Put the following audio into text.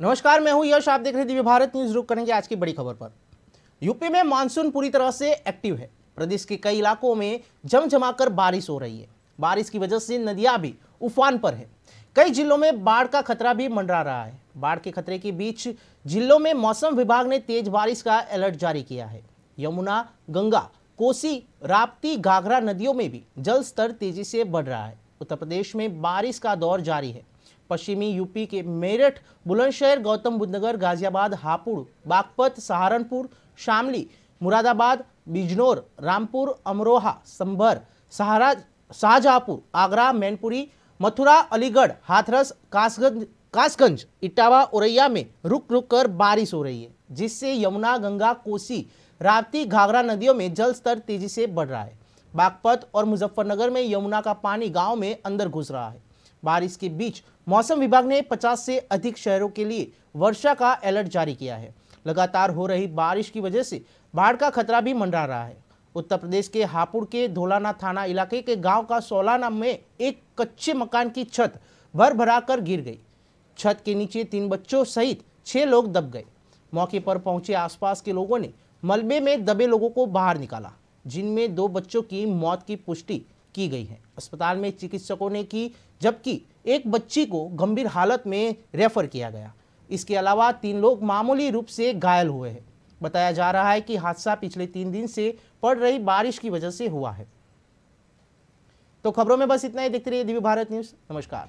नमस्कार, मैं हूँ यश। आप देख रहे दिव्य भारत न्यूज़। रुक करेंगे आज की बड़ी खबर पर। यूपी में मानसून पूरी तरह से एक्टिव है। प्रदेश के कई इलाकों में जमजमाकर बारिश हो रही है। बारिश की वजह से नदियाँ भी उफान पर है। कई जिलों में बाढ़ का खतरा भी मंडरा रहा है। बाढ़ के खतरे के बीच जिलों में मौसम विभाग ने तेज बारिश का अलर्ट जारी किया है। यमुना, गंगा, कोसी, राप्ती, घाघरा नदियों में भी जल स्तर तेज़ी से बढ़ रहा है। उत्तर प्रदेश में बारिश का दौर जारी है। पश्चिमी यूपी के मेरठ, बुलंदशहर, गौतम बुद्ध नगर गाजियाबाद, हापुड़, बागपत, सहारनपुर, शामली, मुरादाबाद, बिजनौर, रामपुर, अमरोहा, संभर, सहारा, शाहजहांपुर, आगरा, मैनपुरी, मथुरा, अलीगढ़, हाथरस, कासगंज कासगंज, इटावा, औरैया में रुक रुक कर बारिश हो रही है, जिससे यमुना, गंगा, कोसी, राप्ती, घाघरा नदियों में जल स्तर तेज़ी से बढ़ रहा है। बागपत और मुजफ्फरनगर में यमुना का पानी गाँव में अंदर घुस रहा है। बारिश के बीच मौसम विभाग ने 50 से अधिक शहरों के लिए वर्षा का अलर्ट जारी किया है। लगातार हो रही बारिश की वजह से बाढ़ का खतरा भी मंडरा रहा है। उत्तर प्रदेश के हापुड़ के धोलाना थाना इलाके के गाँव का सोलाना में एक कच्चे मकान की छत भर भरा कर गिर गई। छत के नीचे तीन बच्चों सहित छह लोग दब गए। मौके पर पहुँचे आसपास के लोगों ने मलबे में दबे लोगों को बाहर निकाला। जिनमें दो बच्चों की मौत की पुष्टि की गई है। अस्पताल में चिकित्सकों ने की, जबकि एक बच्ची को गंभीर हालत में रेफर किया गया। इसके अलावा तीन लोग मामूली रूप से घायल हुए हैं। बताया जा रहा है कि हादसा पिछले तीन दिन से पड़ रही बारिश की वजह से हुआ है। तो खबरों में बस इतना ही। देखते रहिए दिव्य भारत न्यूज़। नमस्कार।